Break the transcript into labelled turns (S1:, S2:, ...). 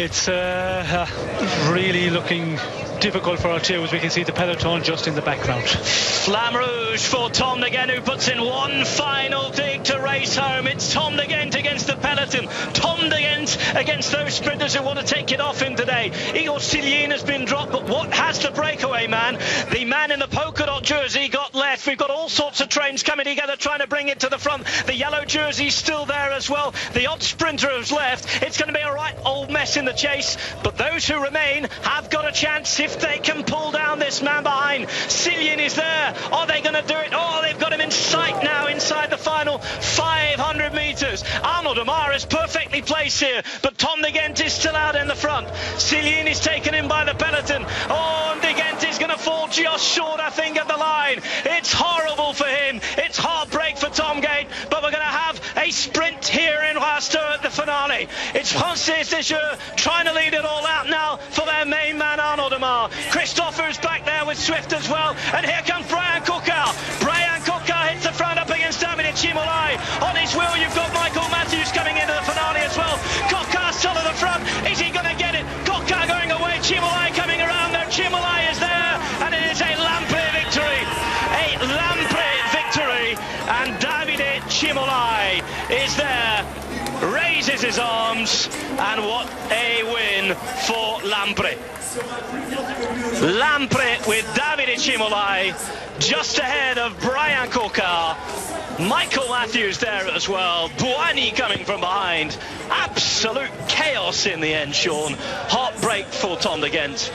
S1: It's uh, really looking difficult for Artur we can see the peloton just in the background.
S2: Flamme Rouge for Tom Gendt who puts in one final dig to race home. It's Tom Gendt against the peloton. Tom Gendt against those sprinters who want to take it off him today. Igor Silin has been dropped, but what has the breakaway man? The man in the polka dot jersey all sorts of trains coming together trying to bring it to the front. The yellow jersey's still there as well. The odd sprinter has left. It's going to be a right old mess in the chase, but those who remain have got a chance if they can pull down this man behind. Silin is there. Are they going to do it? Oh, they've got him in sight now inside the final 500 metres. Arnaud Démare is perfectly placed here, but Tom De Gendt is still out in the front. Silin is taken in by the peloton. Oh, and De Gendt is going to fall just short, I think, of the line. It's horrible the finale. It's Française des Jeux trying to lead it all out now for their main man Arnaud Démare. Christopher's back there with Swift as well, and here comes Bryan Coquard. Bryan Coquard hits the front up against Davide Cimolai. On his wheel, you've got Michael Matthews coming into the finale as well. Coquard still at the front. Is he going to get it? Coquard going away. Cimolai coming around there. Cimolai is there, and it is a Lampre victory. A Lampre victory, and Davide Cimolai is there raises his arms, and what a win for Lampre. Lampre with Davide Cimolai just ahead of Bryan Coquard. Michael Matthews there as well. Bouhanni coming from behind. Absolute chaos in the end, Sean. Heartbreak for Tom De Gendt.